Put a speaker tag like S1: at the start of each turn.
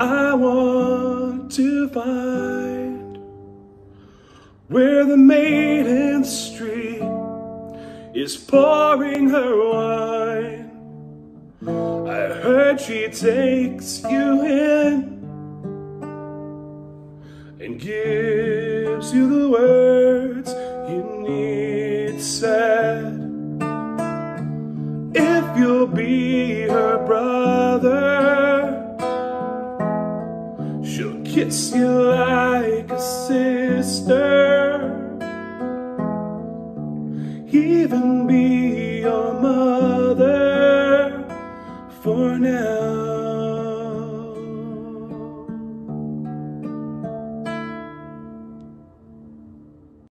S1: I want to find where the maid in the street is pouring her wine. I heard she takes you in and gives you the words you need said. If you'll be kiss you like a sister, even be your mother for now.